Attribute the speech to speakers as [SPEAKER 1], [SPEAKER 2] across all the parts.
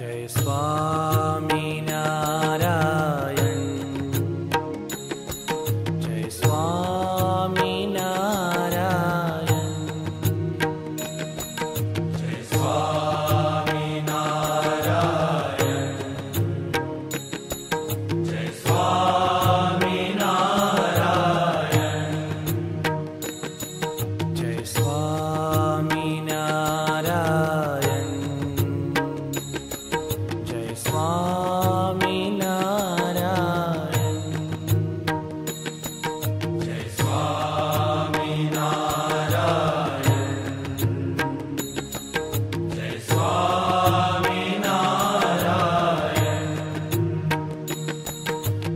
[SPEAKER 1] Chase Swami me.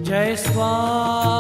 [SPEAKER 1] Jai Swami.